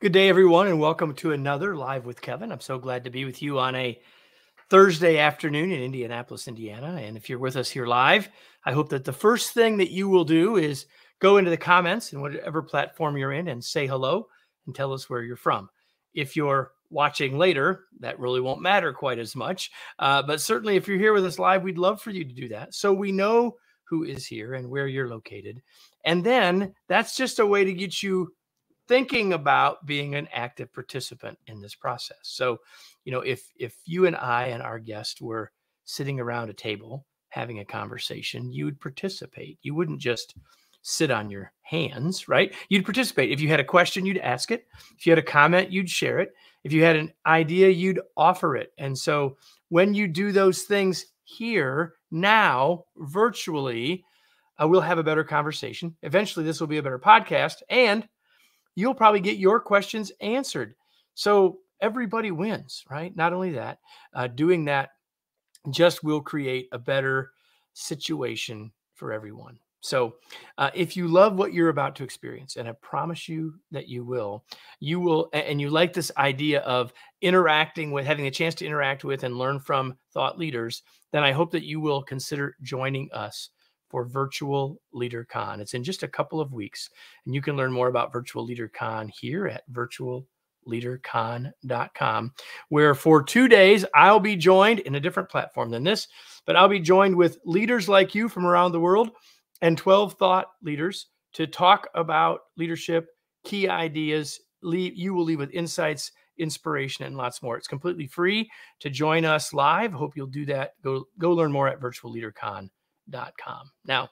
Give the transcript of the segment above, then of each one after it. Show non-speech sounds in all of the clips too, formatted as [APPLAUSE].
Good day, everyone, and welcome to another Live with Kevin. I'm so glad to be with you on a Thursday afternoon in Indianapolis, Indiana. And if you're with us here live, I hope that the first thing that you will do is go into the comments in whatever platform you're in and say hello and tell us where you're from. If you're watching later, that really won't matter quite as much. Uh, but certainly, if you're here with us live, we'd love for you to do that. So we know who is here and where you're located. And then that's just a way to get you thinking about being an active participant in this process. So, you know, if if you and I and our guest were sitting around a table having a conversation, you would participate. You wouldn't just sit on your hands, right? You'd participate. If you had a question, you'd ask it. If you had a comment, you'd share it. If you had an idea, you'd offer it. And so when you do those things here, now, virtually, uh, we'll have a better conversation. Eventually, this will be a better podcast. And you'll probably get your questions answered. So everybody wins, right? Not only that, uh, doing that just will create a better situation for everyone. So, uh, if you love what you're about to experience, and I promise you that you will, you will, and you like this idea of interacting with, having a chance to interact with and learn from thought leaders, then I hope that you will consider joining us for Virtual Leader Con. It's in just a couple of weeks, and you can learn more about Virtual Leader Con here at virtualleadercon.com, where for two days I'll be joined in a different platform than this, but I'll be joined with leaders like you from around the world and 12 thought leaders to talk about leadership, key ideas. Leave, you will leave with insights, inspiration, and lots more. It's completely free to join us live. Hope you'll do that. Go go learn more at virtualleadercon.com com. Now,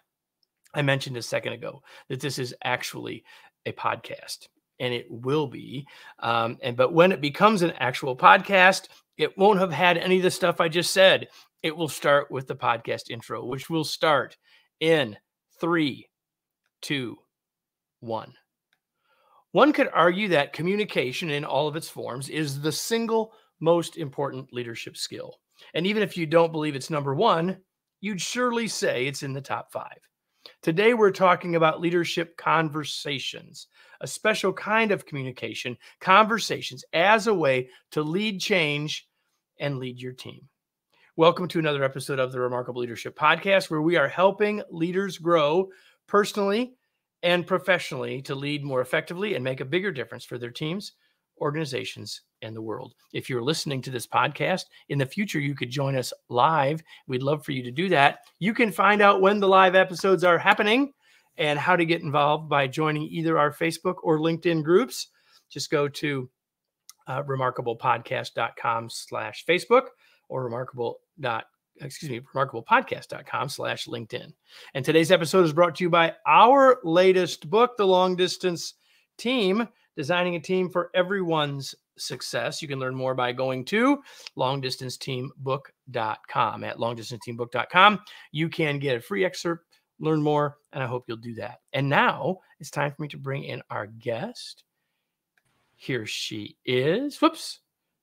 I mentioned a second ago that this is actually a podcast and it will be. Um, and but when it becomes an actual podcast, it won't have had any of the stuff I just said. It will start with the podcast intro, which will start in three, two, one. One could argue that communication in all of its forms is the single most important leadership skill. And even if you don't believe it's number one, you'd surely say it's in the top five. Today, we're talking about leadership conversations, a special kind of communication, conversations as a way to lead change and lead your team. Welcome to another episode of the Remarkable Leadership Podcast, where we are helping leaders grow personally and professionally to lead more effectively and make a bigger difference for their teams, organizations, and the world. If you're listening to this podcast in the future, you could join us live. We'd love for you to do that. You can find out when the live episodes are happening and how to get involved by joining either our Facebook or LinkedIn groups. Just go to uh, remarkablepodcast.com slash Facebook or remarkable dot excuse me, remarkablepodcast.com slash LinkedIn. And today's episode is brought to you by our latest book, The Long Distance Team, designing a team for everyone's success. You can learn more by going to longdistanceteambook.com. At longdistanceteambook.com, you can get a free excerpt, learn more, and I hope you'll do that. And now it's time for me to bring in our guest. Here she is. Whoops.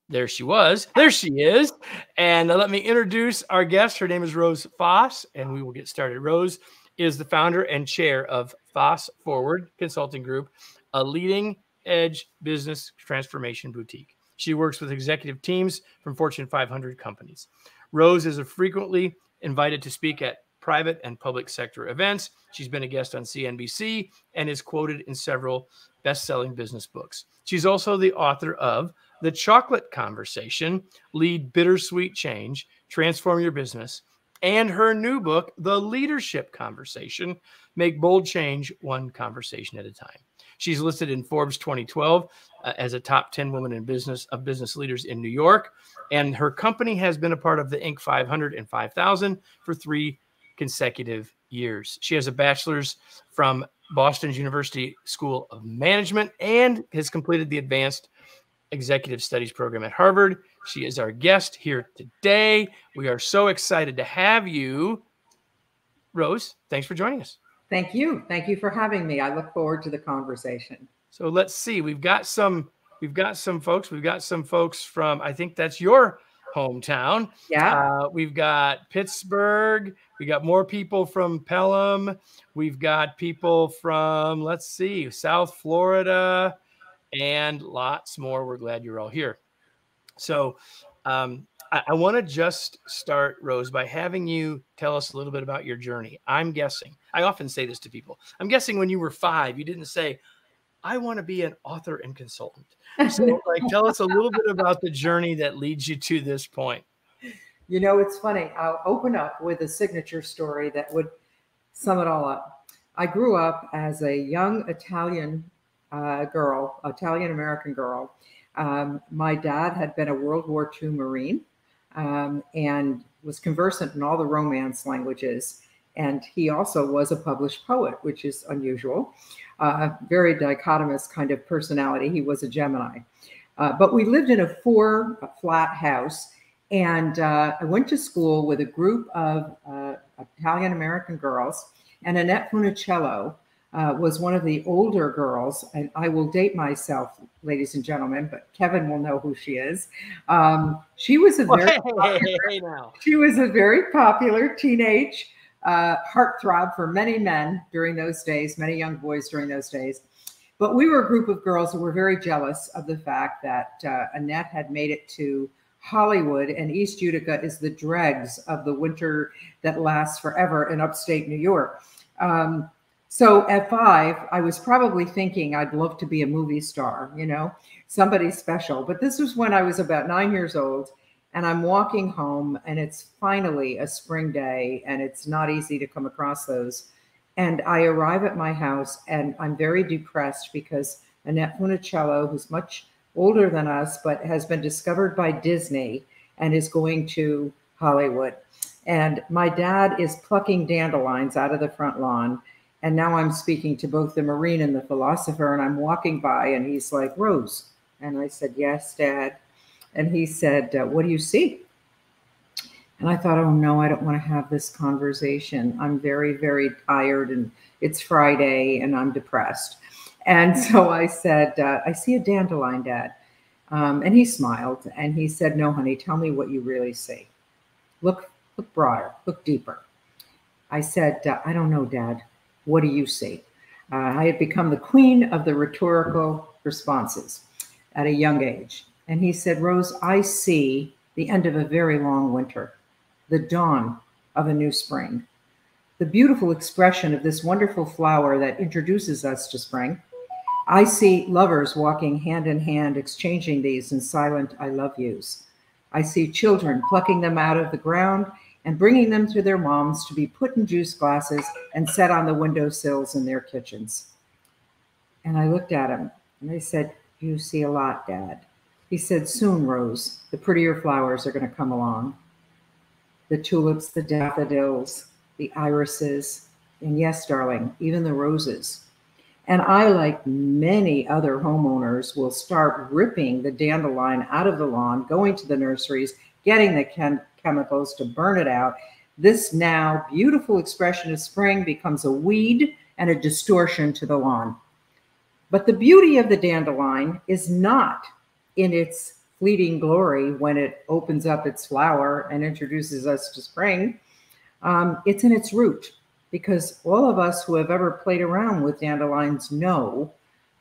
There she was. There she is. And let me introduce our guest. Her name is Rose Fass, and we will get started. Rose is the founder and chair of Fass Forward Consulting Group, a leading edge business transformation boutique. She works with executive teams from Fortune 500 companies. Rose is a frequently invited to speak at private and public sector events. She's been a guest on CNBC and is quoted in several best selling business books. She's also the author of The Chocolate Conversation Lead Bittersweet Change, Transform Your Business, and her new book, The Leadership Conversation Make Bold Change One Conversation at a Time. She's listed in Forbes 2012 uh, as a top 10 woman in business of business leaders in New York. And her company has been a part of the Inc. 500 and 5000 for three consecutive years. She has a bachelor's from Boston's University School of Management and has completed the Advanced Executive Studies program at Harvard. She is our guest here today. We are so excited to have you. Rose, thanks for joining us. Thank you. Thank you for having me. I look forward to the conversation. So let's see. We've got some we've got some folks. We've got some folks from I think that's your hometown. Yeah. Uh, we've got Pittsburgh. We got more people from Pelham. We've got people from let's see, South Florida and lots more. We're glad you're all here. So, um, I, I want to just start, Rose, by having you tell us a little bit about your journey. I'm guessing, I often say this to people. I'm guessing when you were five, you didn't say, I want to be an author and consultant. So, like, [LAUGHS] tell us a little bit about the journey that leads you to this point. You know, it's funny. I'll open up with a signature story that would sum it all up. I grew up as a young Italian uh, girl, Italian American girl. Um, my dad had been a World War II Marine um, and was conversant in all the Romance languages. And he also was a published poet, which is unusual. Uh, very dichotomous kind of personality. He was a Gemini. Uh, but we lived in a four flat house. And uh, I went to school with a group of uh, Italian American girls. And Annette Funicello uh, was one of the older girls, and I will date myself, ladies and gentlemen, but Kevin will know who she is. Um, she was a [LAUGHS] very popular, she was a very popular teenage uh, heartthrob for many men during those days, many young boys during those days. But we were a group of girls who were very jealous of the fact that uh, Annette had made it to Hollywood, and East Utica is the dregs of the winter that lasts forever in upstate New York. Um, so at five, I was probably thinking I'd love to be a movie star, you know, somebody special. But this was when I was about nine years old, and I'm walking home, and it's finally a spring day, and it's not easy to come across those. And I arrive at my house, and I'm very depressed because Annette Funicello, who's much older than us, but has been discovered by Disney and is going to Hollywood. And my dad is plucking dandelions out of the front lawn and now I'm speaking to both the Marine and the philosopher, and I'm walking by, and he's like, Rose. And I said, Yes, Dad. And he said, uh, What do you see? And I thought, Oh, no, I don't want to have this conversation. I'm very, very tired, and it's Friday, and I'm depressed. And [LAUGHS] so I said, uh, I see a dandelion, Dad. Um, and he smiled and he said, No, honey, tell me what you really see. Look, look broader, look deeper. I said, uh, I don't know, Dad. What do you see? Uh, I had become the queen of the rhetorical responses at a young age. And he said, Rose, I see the end of a very long winter, the dawn of a new spring, the beautiful expression of this wonderful flower that introduces us to spring. I see lovers walking hand in hand, exchanging these in silent I love yous. I see children plucking them out of the ground and bringing them to their moms to be put in juice glasses and set on the window sills in their kitchens. And I looked at him and I said, You see a lot, Dad. He said, Soon, Rose, the prettier flowers are going to come along. The tulips, the daffodils, the irises, and yes, darling, even the roses. And I, like many other homeowners, will start ripping the dandelion out of the lawn, going to the nurseries, getting the chemicals to burn it out. This now beautiful expression of spring becomes a weed and a distortion to the lawn. But the beauty of the dandelion is not in its fleeting glory when it opens up its flower and introduces us to spring. Um, it's in its root because all of us who have ever played around with dandelions know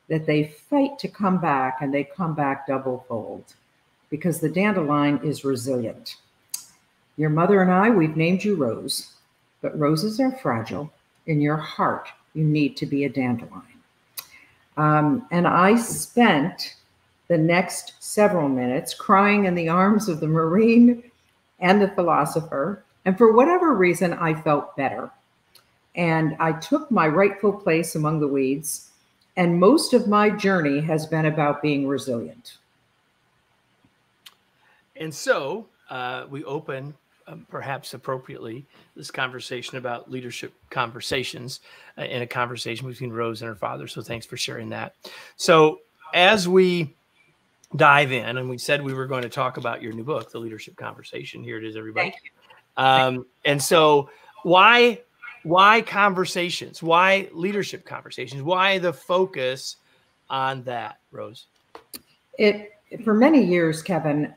that they fight to come back and they come back double fold because the dandelion is resilient. Your mother and I, we've named you Rose, but roses are fragile. In your heart, you need to be a dandelion. Um, and I spent the next several minutes crying in the arms of the Marine and the philosopher. And for whatever reason, I felt better. And I took my rightful place among the weeds. And most of my journey has been about being resilient. And so uh, we open um, perhaps appropriately this conversation about leadership conversations uh, in a conversation between Rose and her father. So thanks for sharing that. So as we dive in, and we said we were going to talk about your new book, The Leadership Conversation. Here it is, everybody. Um, and so why why conversations? Why leadership conversations? Why the focus on that, Rose? It for many years, Kevin,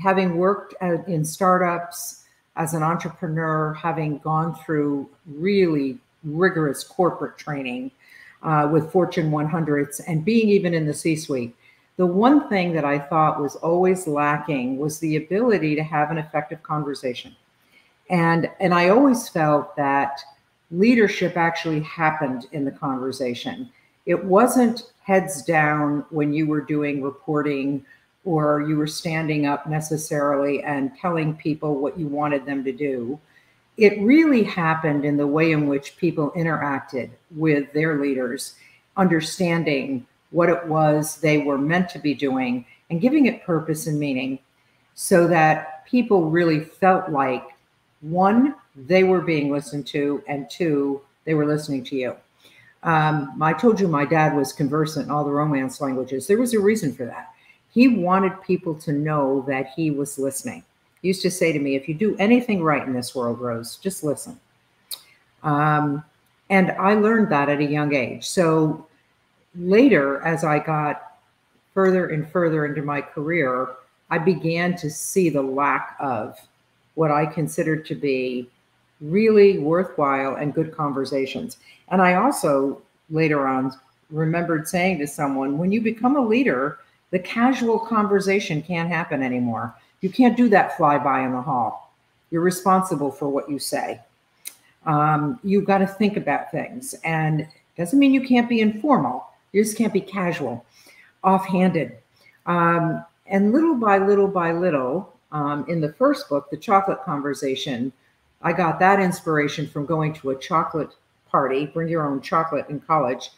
having worked at, in startups as an entrepreneur, having gone through really rigorous corporate training, uh, with Fortune 100s and being even in the C suite. The one thing that I thought was always lacking was the ability to have an effective conversation. And, and I always felt that leadership actually happened in the conversation. It wasn't heads down when you were doing reporting or you were standing up necessarily and telling people what you wanted them to do. It really happened in the way in which people interacted with their leaders, understanding what it was they were meant to be doing and giving it purpose and meaning so that people really felt like one, they were being listened to, and two, they were listening to you. Um, I told you my dad was conversant in all the Romance languages. There was a reason for that. He wanted people to know that he was listening. He used to say to me, if you do anything right in this world, Rose, just listen. Um, and I learned that at a young age. So later, as I got further and further into my career, I began to see the lack of what I considered to be really worthwhile and good conversations. And I also later on remembered saying to someone, when you become a leader, the casual conversation can't happen anymore. You can't do that flyby in the hall. You're responsible for what you say. Um, you've got to think about things. And it doesn't mean you can't be informal. You just can't be casual, offhanded. Um, and little by little by little, um, in the first book, The Chocolate Conversation, I got that inspiration from going to a chocolate party, bring your own chocolate in college.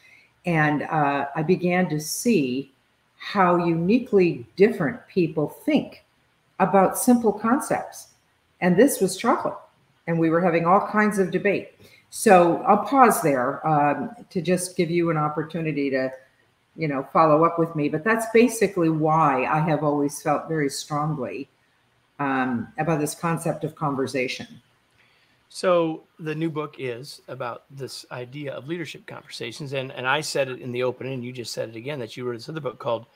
And uh, I began to see how uniquely different people think about simple concepts. And this was chocolate. And we were having all kinds of debate. So I'll pause there um, to just give you an opportunity to, you know, follow up with me. But that's basically why I have always felt very strongly um, about this concept of conversation. So the new book is about this idea of leadership conversations, and and I said it in the opening, and you just said it again that you wrote this other book called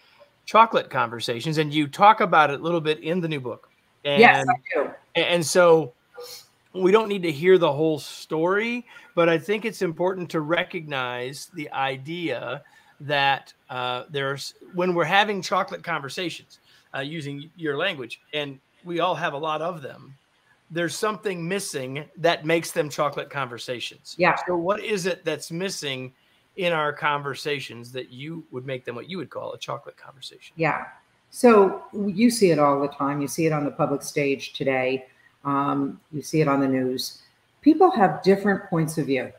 Chocolate Conversations, and you talk about it a little bit in the new book. And, yes, I do. And so we don't need to hear the whole story, but I think it's important to recognize the idea that uh, there's when we're having chocolate conversations uh, using your language, and we all have a lot of them there's something missing that makes them chocolate conversations. Yeah. So what is it that's missing in our conversations that you would make them what you would call a chocolate conversation? Yeah. So you see it all the time. You see it on the public stage today. Um, you see it on the news. People have different points of view.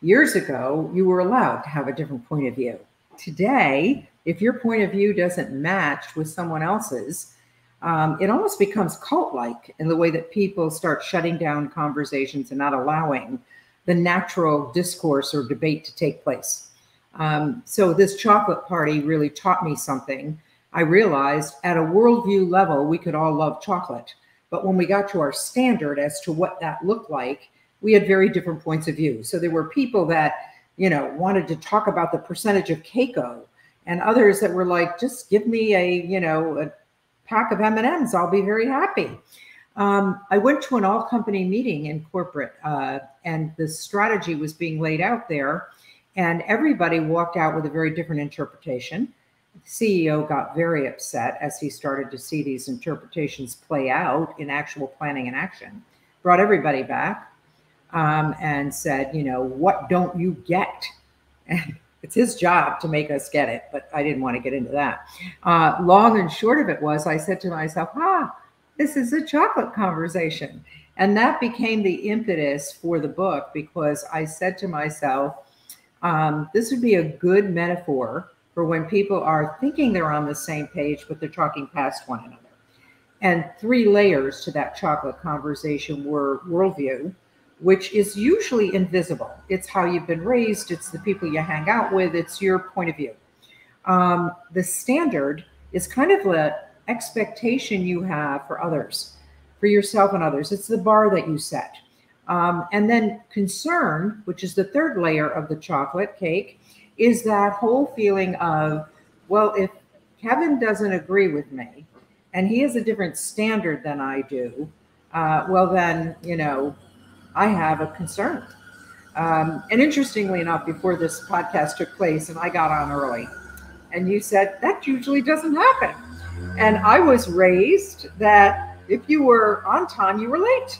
Years ago, you were allowed to have a different point of view. Today, if your point of view doesn't match with someone else's, um, it almost becomes cult like in the way that people start shutting down conversations and not allowing the natural discourse or debate to take place. Um, so, this chocolate party really taught me something. I realized at a worldview level, we could all love chocolate. But when we got to our standard as to what that looked like, we had very different points of view. So, there were people that, you know, wanted to talk about the percentage of Keiko and others that were like, just give me a, you know, a pack of M&Ms, I'll be very happy. Um, I went to an all company meeting in corporate uh, and the strategy was being laid out there and everybody walked out with a very different interpretation. The CEO got very upset as he started to see these interpretations play out in actual planning and action, brought everybody back um, and said, you know, what don't you get? [LAUGHS] And it's his job to make us get it, but I didn't want to get into that. Uh, long and short of it was, I said to myself, ah, this is a chocolate conversation. And that became the impetus for the book because I said to myself, um, this would be a good metaphor for when people are thinking they're on the same page, but they're talking past one another. And three layers to that chocolate conversation were worldview, which is usually invisible. It's how you've been raised, it's the people you hang out with, it's your point of view. Um, the standard is kind of the expectation you have for others, for yourself and others. It's the bar that you set. Um, and then concern, which is the third layer of the chocolate cake, is that whole feeling of, well, if Kevin doesn't agree with me and he has a different standard than I do, uh, well, then, you know, I have a concern. Um, and interestingly enough, before this podcast took place, and I got on early, and you said that usually doesn't happen. And I was raised that if you were on time, you were late.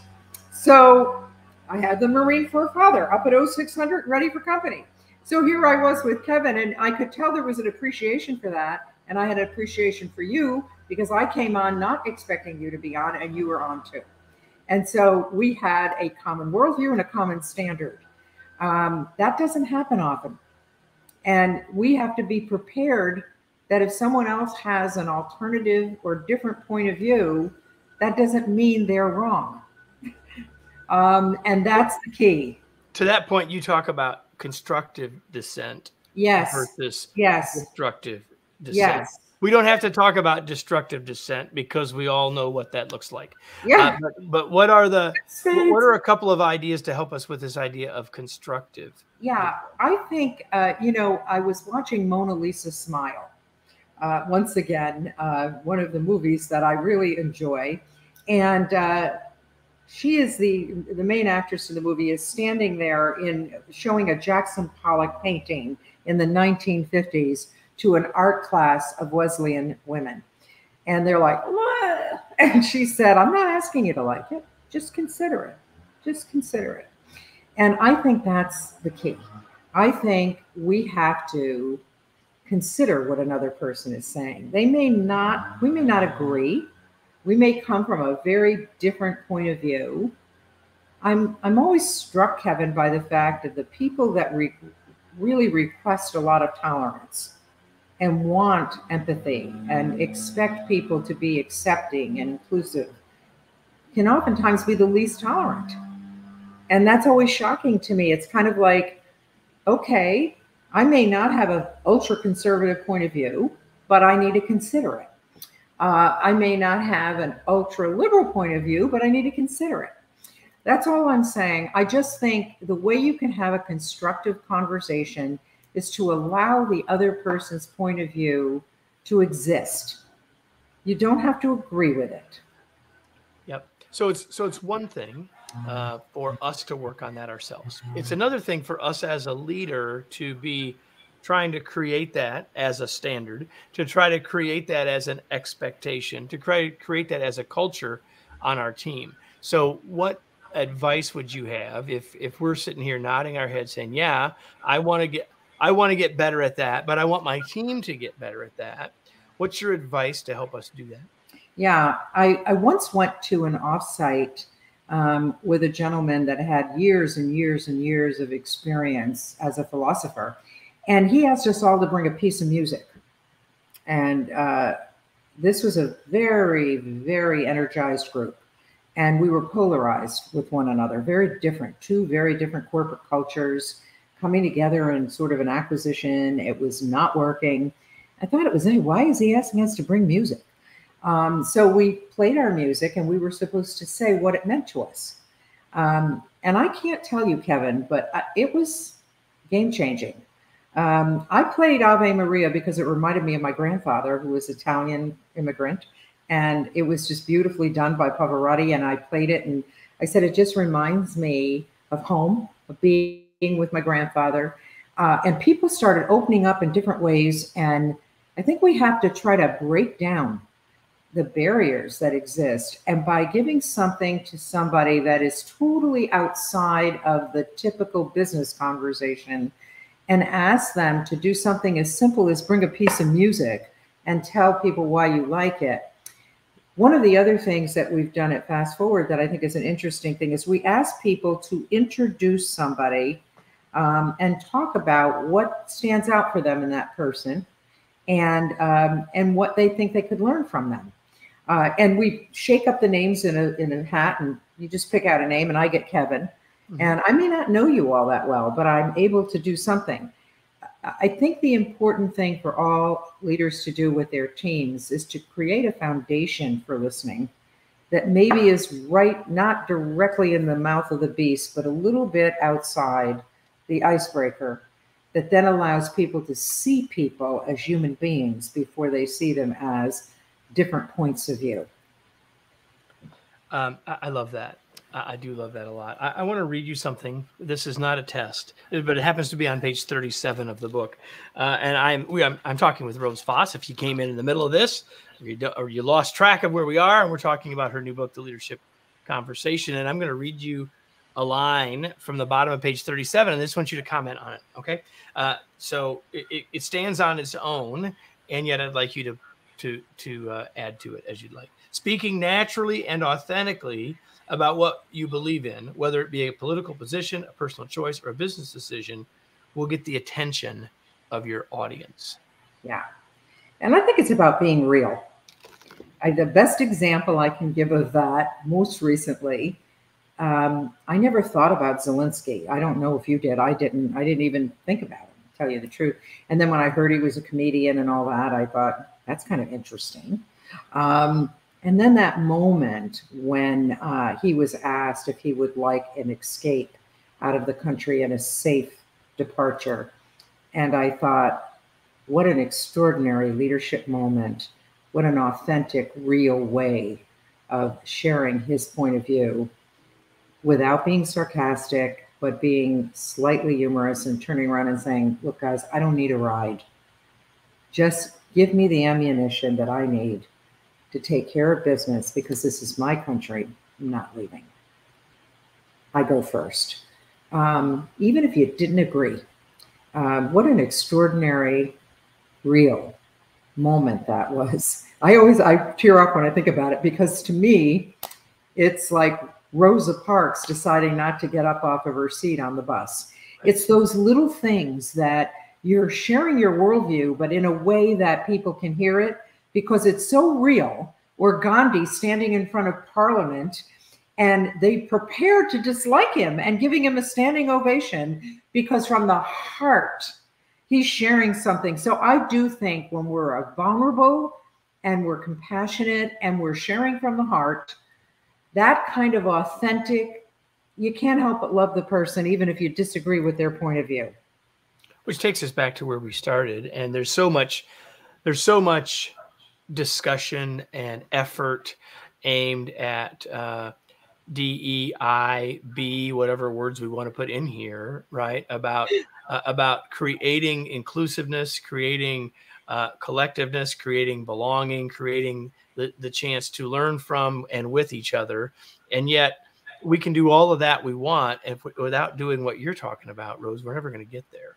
So I had the Marine Corps father up at 0600 ready for company. So here I was with Kevin, and I could tell there was an appreciation for that. And I had an appreciation for you because I came on not expecting you to be on, and you were on too. And so we had a common worldview and a common standard. Um, that doesn't happen often. And we have to be prepared that if someone else has an alternative or different point of view, that doesn't mean they're wrong. [LAUGHS] Um, and that's the key. To that point, you talk about constructive dissent. Yes. Versus yes. destructive dissent. Yes. We don't have to talk about destructive dissent because we all know what that looks like. Yeah. Uh, but, but, what are the what are a couple of ideas to help us with this idea of constructive? Yeah, I think uh, you know I was watching Mona Lisa Smile uh, once again, uh, one of the movies that I really enjoy, and uh, she is the the main actress in the movie is standing there in showing a Jackson Pollock painting in the 1950s to an art class of Wesleyan women. And they're like, what? [LAUGHS] And she said, I'm not asking you to like it. Just consider it. Just consider it. And I think that's the key. I think we have to consider what another person is saying. They may not, we may not agree. We may come from a very different point of view. I'm I'm always struck, Kevin, by the fact that the people that re- really request a lot of tolerance and want empathy and expect people to be accepting and inclusive can oftentimes be the least tolerant. And that's always shocking to me. It's kind of like, okay, I may not have an ultra conservative point of view, but I need to consider it. Uh, I may not have an ultra liberal point of view, but I need to consider it. That's all I'm saying. I just think the way you can have a constructive conversation is to allow the other person's point of view to exist. You don't have to agree with it. Yep. So it's so it's one thing uh, for us to work on that ourselves. It's another thing for us as a leader to be trying to create that as a standard, to try to create that as an expectation, to try to create that as a culture on our team. So what advice would you have if if we're sitting here nodding our head saying, "Yeah, I want to get I want to get better at that, but I want my team to get better at that." What's your advice to help us do that? Yeah, I, I once went to an offsite um, with a gentleman that had years and years and years of experience as a philosopher. And he asked us all to bring a piece of music. And uh, this was a very, very energized group. And we were polarized with one another, very different, two very different corporate cultures coming together in sort of an acquisition. It was not working. I thought it was, hey, why is he asking us to bring music? Um, so we played our music and we were supposed to say what it meant to us. Um, and I can't tell you, Kevin, but it was game changing. Um, I played Ave Maria because it reminded me of my grandfather, who was Italian immigrant, and it was just beautifully done by Pavarotti. And I played it, and I said it just reminds me of home, of being with my grandfather. Uh, and people started opening up in different ways, and I think we have to try to break down the barriers that exist. And by giving something to somebody that is totally outside of the typical business conversation and ask them to do something as simple as bring a piece of music and tell people why you like it. One of the other things that we've done at Fass Forward that I think is an interesting thing is we ask people to introduce somebody um, and talk about what stands out for them in that person and um, and what they think they could learn from them. Uh, and we shake up the names in a in a hat, and you just pick out a name, and I get Kevin. Mm-hmm. And I may not know you all that well, but I'm able to do something. I think the important thing for all leaders to do with their teams is to create a foundation for listening that maybe is right, not directly in the mouth of the beast, but a little bit outside the icebreaker that then allows people to see people as human beings before they see them as different points of view. Um, I, I, love that. I, I do love that a lot. I, I want to read you something. This is not a test, but it happens to be on page 37 of the book. Uh, and I'm, we, I'm, I'm talking with Rose Fass. If you came in in the middle of this, or you, or you lost track of where we are, and we're talking about her new book, The Leadership Conversation. And I'm going to read you a line from the bottom of page 37, and I just want you to comment on it. Okay. Uh, so it, it, stands on its own, and yet I'd like you to to to uh, add to it as you'd like. Speaking naturally and authentically about what you believe in, whether it be a political position, a personal choice, or a business decision, will get the attention of your audience. Yeah. And I think it's about being real. I, the best example I can give of that most recently, um, I never thought about Zelensky. I don't know if you did. I didn't. I didn't even think about him. Tell you the truth. And then when I heard he was a comedian and all that, I thought that's kind of interesting. Um, and then that moment when uh, he was asked if he would like an escape out of the country and a safe departure. And I thought, what an extraordinary leadership moment. What an authentic, real way of sharing his point of view without being sarcastic, but being slightly humorous and turning around and saying, Look, guys, I don't need a ride. Just give me the ammunition that I need to take care of business because this is my country. I'm not leaving. I go first. Um, even if you didn't agree, um, what an extraordinary, real moment that [LAUGHS] was. I always I tear up when I think about it because to me, it's like Rosa Parks deciding not to get up off of her seat on the bus. It's those little things that you're sharing your worldview, but in a way that people can hear it because it's so real. Or Gandhi standing in front of Parliament and they prepared to dislike him and giving him a standing ovation because from the heart he's sharing something. So I do think when we're vulnerable and we're compassionate and we're sharing from the heart, that kind of authentic, you can't help but love the person even if you disagree with their point of view. Which takes us back to where we started, and there's so much, there's so much discussion and effort aimed at uh, DEI, B, whatever words we want to put in here, right? About uh, about creating inclusiveness, creating uh, collectiveness, creating belonging, creating the, the chance to learn from and with each other. And yet, we can do all of that we want if we, without doing what you're talking about, Rose. We're never going to get there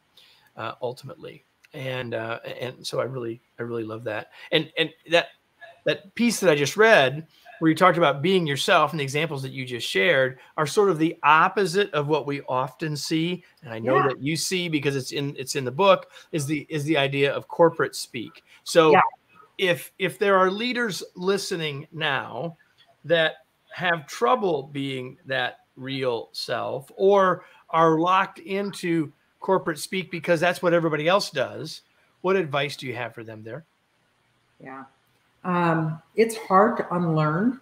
uh, ultimately. And uh, and so I really I really love that. And and that that piece that I just read where you talked about being yourself and the examples that you just shared are sort of the opposite of what we often see and i know yeah. that you see because it's in it's in the book is the is the idea of corporate speak so yeah. If if there are leaders listening now that have trouble being that real self or are locked into corporate speak because that's what everybody else does what advice do you have for them there yeah um, it's hard to unlearn.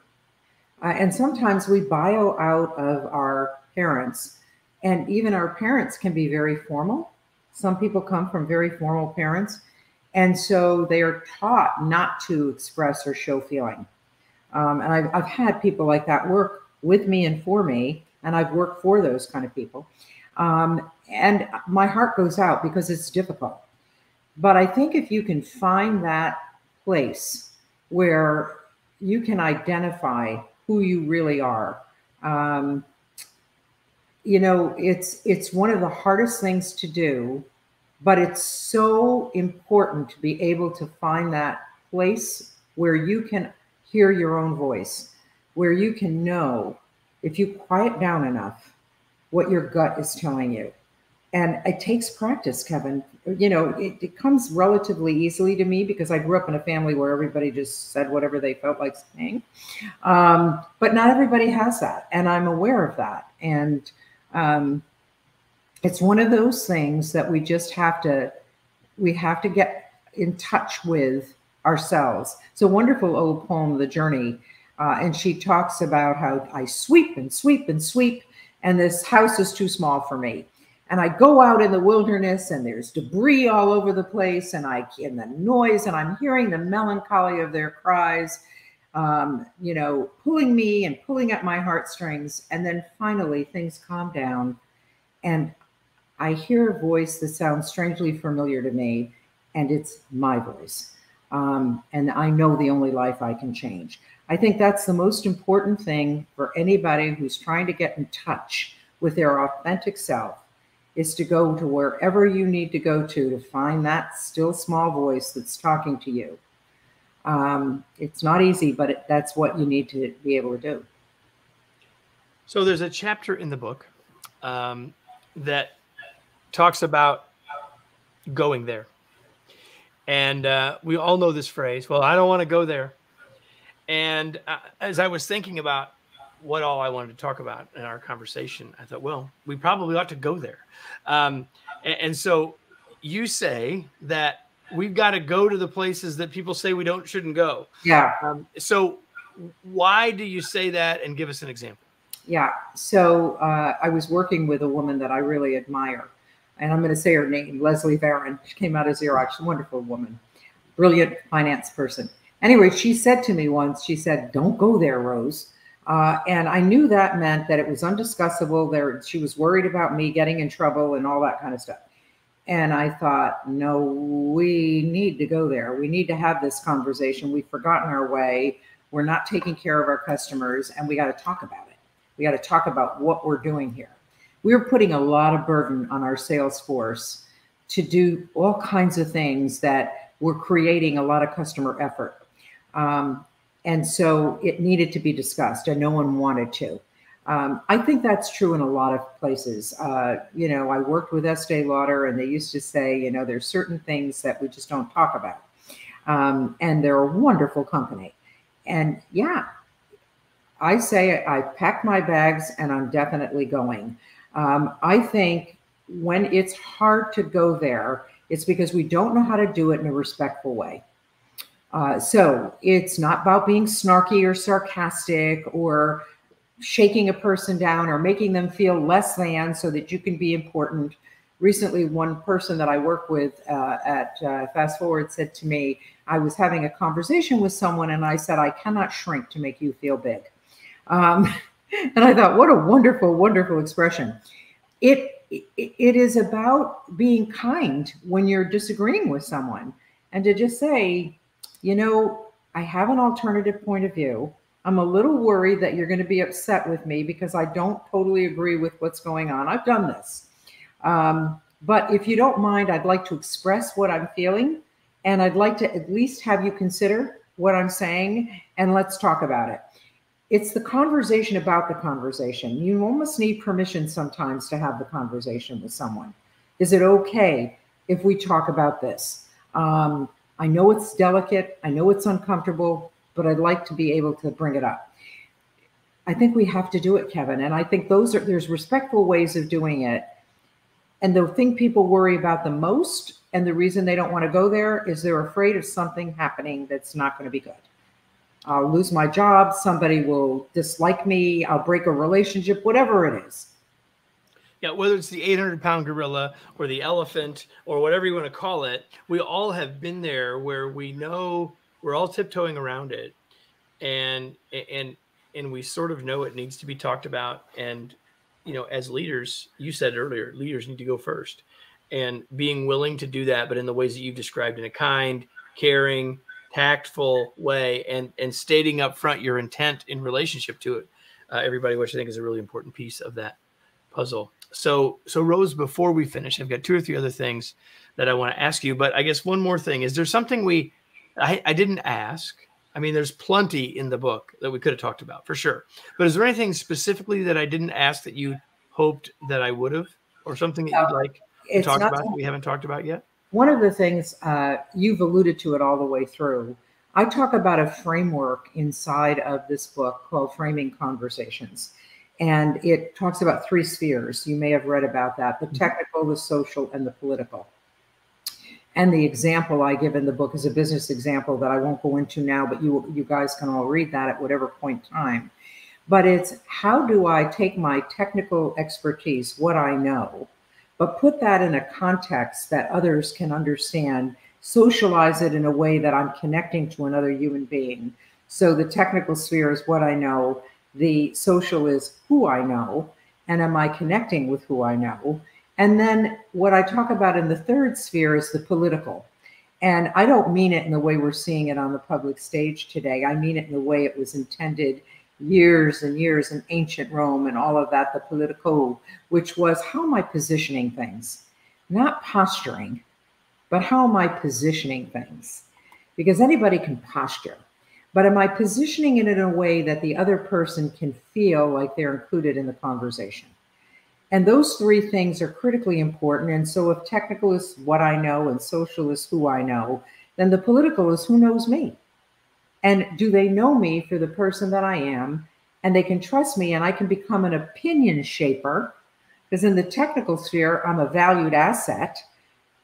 Uh, and sometimes we bio out of our parents, and even our parents can be very formal. Some people come from very formal parents, and so they are taught not to express or show feeling. Um, and I've, I've had people like that work with me and for me, and I've worked for those kind of people. Um, and my heart goes out because it's difficult. But I think if you can find that place where you can identify who you really are. Um, you know, it's it's one of the hardest things to do, but it's so important to be able to find that place where you can hear your own voice, where you can know if you quiet down enough what your gut is telling you. And it takes practice kevin. You know it, it, comes relatively easily to me because i grew up in a family where everybody just said whatever they felt like saying. Um, but not everybody has that and i'm aware of that. And um, it's one of those things that we just have to we have to get in touch with ourselves it's a wonderful old poem the journey uh, and she talks about how i sweep and sweep and sweep and this house is too small for me and I go out in the wilderness and there's debris all over the place and I in the noise and I'm hearing the melancholy of their cries. um, you know, pulling me and pulling at my heartstrings. And then finally, things calm down. And I hear a voice that sounds strangely familiar to me, and it's my voice. Um, and I know the only life I can change. I think that's the most important thing for anybody who's trying to get in touch with their authentic self is to go to wherever you need to go to to find that still small voice that's talking to you. Um, it's not easy, but it, that's what you need to be able to do. So there's a chapter in the book um, that talks about going there. And uh, we all know this phrase. Well, I don't want to go there. And uh, as I was thinking about what all I wanted to talk about in our conversation, I thought, well, we probably ought to go there. Um, and, and so you say that we've got to go to the places that people say we don't shouldn't go. Yeah. Um, so why do you say that? And give us an example. Yeah. So uh, I was working with a woman that I really admire and I'm going to say her name, Leslie Varon. She came out of Xerox, a wonderful woman, brilliant finance person. Anyway, she said to me once, she said, "Don't go there, Rose." Uh, and I knew that meant that it was undiscussable. There, she was worried about me getting in trouble and all that kind of stuff. And I thought, no, we need to go there. We need to have this conversation. We've forgotten our way. We're not taking care of our customers, and we got to talk about it. We got to talk about what we're doing here we're putting a lot of burden on our sales force to do all kinds of things that were creating a lot of customer effort. Um, and so it needed to be discussed, and no one wanted to. Um, I think that's true in a lot of places. Uh, you know, I worked with Estee Lauder, and they used to say, you know, there's certain things that we just don't talk about. Um, and they're a wonderful company. And yeah, I say I packed my bags and I'm definitely going. Um, I think when it's hard to go there, it's because we don't know how to do it in a respectful way. Uh, so it's not about being snarky or sarcastic or shaking a person down or making them feel less than so that you can be important. Recently, one person that I work with uh, at uh, Fass Forward said to me, I was having a conversation with someone and I said, I cannot shrink to make you feel big. Um, [LAUGHS] [LAUGHS] and I thought, what a wonderful, wonderful expression. It, it is about being kind when you're disagreeing with someone, and to just say, you know, I have an alternative point of view. I'm a little worried that you're going to be upset with me because I don't totally agree with what's going on. I've done this. Um, but if you don't mind, I'd like to express what I'm feeling. And I'd like to at least have you consider what I'm saying and let's talk about it it's the conversation about the conversation. You almost need permission sometimes to have the conversation with someone. Is it okay if we talk about this? Um, I know it's delicate, I know it's uncomfortable, but I'd like to be able to bring it up. I think we have to do it, Kevin. And I think those are there's respectful ways of doing it. And the thing people worry about the most, and the reason they don't want to go there, is they're afraid of something happening that's not going to be good. I'll lose my job, somebody will dislike me, I'll break a relationship, whatever it is. Yeah, whether it's the 800 pound gorilla or the elephant or whatever you want to call it, we all have been there where we know we're all tiptoeing around it, and and and we sort of know it needs to be talked about. And you know, as leaders, you said earlier, leaders need to go first, and being willing to do that, but in the ways that you've described, in a kind, caring, tactful way and and stating up front your intent in relationship to it. Uh, everybody which i think is a really important piece of that puzzle. So so rose before we finish i've got two or three other things that i want to ask you but i guess one more thing. Is there something we i, I didn't ask? I mean there's plenty in the book that we could have talked about for sure. But is there anything specifically that i didn't ask that you hoped that i would have or something that you'd like to talk about that we haven't talked about yet one of the things uh, you've alluded to it all the way through. I talk about a framework inside of this book called Framing Conversations. And it talks about three spheres. You may have read about that the mm-hmm. technical, the social, and the political. And the example I give in the book is a business example that I won't go into now, but you you guys can all read that at whatever point in time. But it's how do I take my technical expertise, what I know, but put that in a context that others can understand, socialize it in a way that I'm connecting to another human being So the technical sphere is what I know, the social is who I know, and am I connecting with who I know? And then what I talk about in the third sphere is the political. And I don't mean it in the way we're seeing it on the public stage today. I mean it in the way it was intended years and years in ancient Rome and all of that, the politico, which was how am I positioning things? Not posturing, but how am I positioning things? Because anybody can posture, but am I positioning it in a way that the other person can feel like they're included in the conversation? And those three things are critically important. And so, if technical is what I know and social is who I know, then the political is who knows me. And do they know me for the person that I am? And they can trust me, and I can become an opinion shaper. Because in the technical sphere, I'm a valued asset.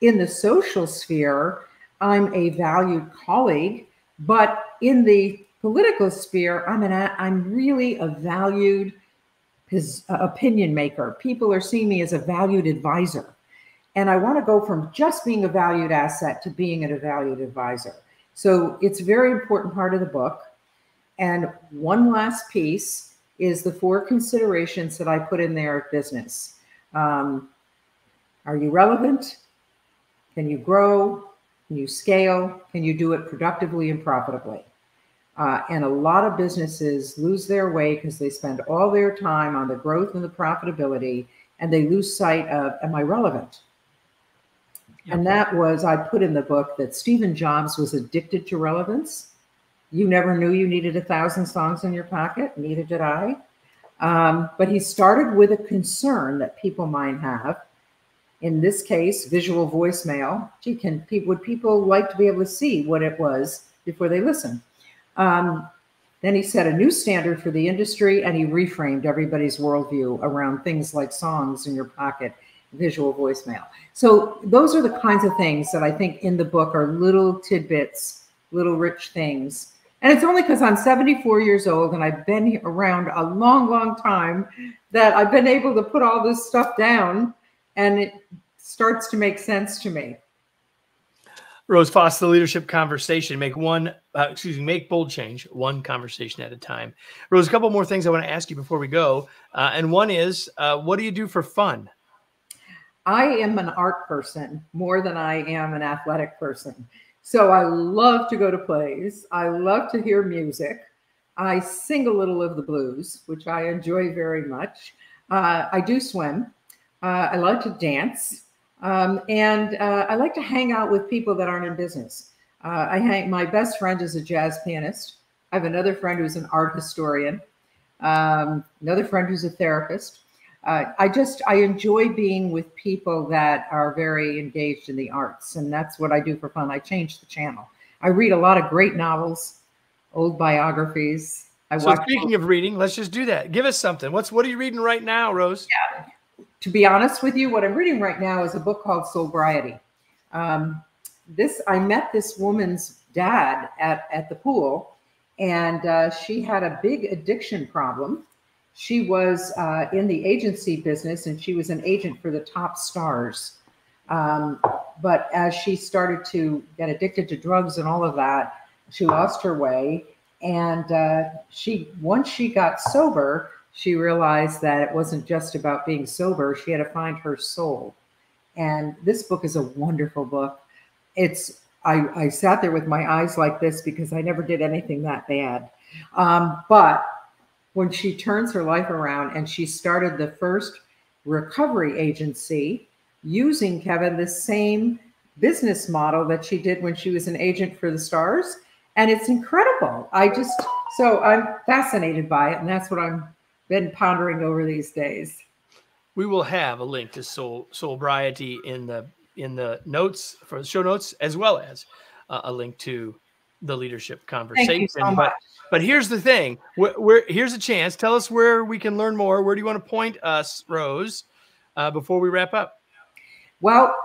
In the social sphere, I'm a valued colleague. But in the political sphere, I'm an I'm really a valued uh, opinion maker. People are seeing me as a valued advisor. And I want to go from just being a valued asset to being a valued advisor. So it's a very important part of the book. And one last piece is the four considerations that I put in there of business. Um, are you relevant? Can you grow? Can you scale? Can you do it productively and profitably? Uh, and a lot of businesses lose their way because they spend all their time on the growth and the profitability, and they lose sight of, am I relevant? Yep. And that was, I put in the book that Stephen Jobs was addicted to relevance. You never knew you needed a thousand songs in your pocket, neither did I. Um, but he started with a concern that people might have. In this case, visual voicemail. Gee, can would people like to be able to see what it was before they listen? Um, then he set a new standard for the industry and he reframed everybody's worldview around things like songs in your pocket, visual voicemail. So those are the kinds of things that I think in the book are little tidbits, little rich things. And it's only because I'm 74 years old and I've been around a long, long time that I've been able to put all this stuff down and it starts to make sense to me. Rose Fass, the leadership conversation. Make one, uh, excuse me, make bold change one conversation at a time. Rose, a couple more things I want to ask you before we go. Uh, and one is, uh, what do you do for fun? I am an art person more than I am an athletic person. So I love to go to plays. I love to hear music. I sing a little of the blues, which I enjoy very much. Uh, I do swim. Uh, I like to dance. Um, and uh, I like to hang out with people that aren't in business. Uh, I hang. My best friend is a jazz pianist. I have another friend who's an art historian. Um, another friend who's a therapist. Uh, I just I enjoy being with people that are very engaged in the arts, and that's what I do for fun. I change the channel. I read a lot of great novels, old biographies. I so speaking of reading, let's just do that. Give us something. What's what are you reading right now, Rose? Yeah to be honest with you, what I'm reading right now is a book called Soulbriety. Um, this I met this woman's dad at at the pool, and uh, she had a big addiction problem. She was uh, in the agency business, and she was an agent for the top stars. Um, but as she started to get addicted to drugs and all of that, she lost her way. And uh, she once she got sober, she realized that it wasn't just about being sober, she had to find her soul. And this book is a wonderful book. It's I, I sat there with my eyes like this because I never did anything that bad. Um, but when she turns her life around and she started the first recovery agency using Kevin the same business model that she did when she was an agent for the stars and it's incredible i just so i'm fascinated by it and that's what i'm been pondering over these days. We will have a link to Soul Soulbriety in the in the notes for the show notes, as well as uh, a link to the leadership conversation. So but but here's the thing: where, here's a chance. Tell us where we can learn more. Where do you want to point us, Rose, uh, before we wrap up? Well,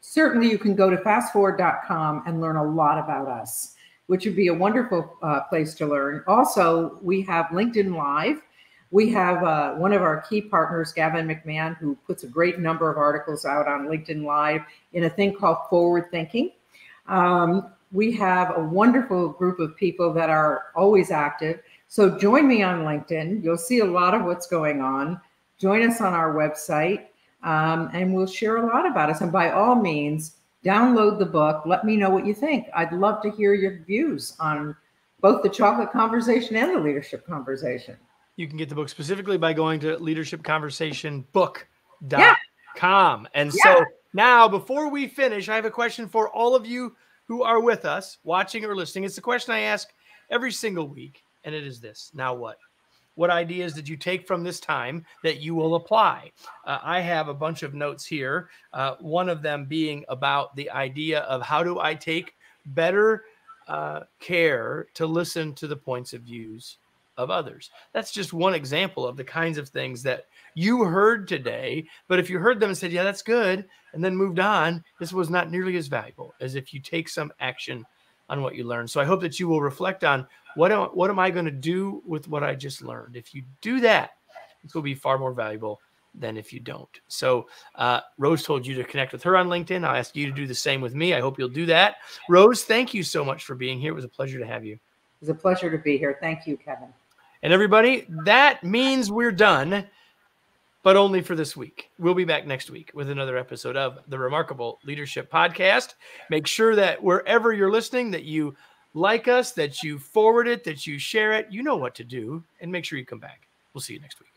certainly you can go to fassforward.com and learn a lot about us, which would be a wonderful uh, place to learn. Also, we have LinkedIn Live we have uh, one of our key partners, Gavin McMahon, who puts a great number of articles out on LinkedIn Live in a thing called Forward Thinking. Um, we have a wonderful group of people that are always active. So join me on LinkedIn. You'll see a lot of what's going on. Join us on our website, um, and we'll share a lot about us. And by all means, download the book. Let me know what you think. I'd love to hear your views on both the chocolate conversation and the leadership conversation. You can get the book specifically by going to leadershipconversationbook.com. Yeah. And yeah. so now, before we finish, I have a question for all of you who are with us, watching or listening. It's the question I ask every single week, and it is this Now what? What ideas did you take from this time that you will apply? Uh, I have a bunch of notes here. Uh, one of them being about the idea of how do I take better uh, care to listen to the points of views of others. That's just one example of the kinds of things that you heard today. But if you heard them and said, yeah, that's good, and then moved on, this was not nearly as valuable as if you take some action on what you learned. So I hope that you will reflect on what am, what am I going to do with what I just learned? If you do that, this will be far more valuable than if you don't. So uh, Rose told you to connect with her on LinkedIn. I'll ask you to do the same with me. I hope you'll do that. Rose, thank you so much for being here. It was a pleasure to have you. It was a pleasure to be here. Thank you, Kevin. And everybody, that means we're done, but only for this week. We'll be back next week with another episode of the Remarkable Leadership Podcast. Make sure that wherever you're listening, that you like us, that you forward it, that you share it. You know what to do, and make sure you come back. We'll see you next week.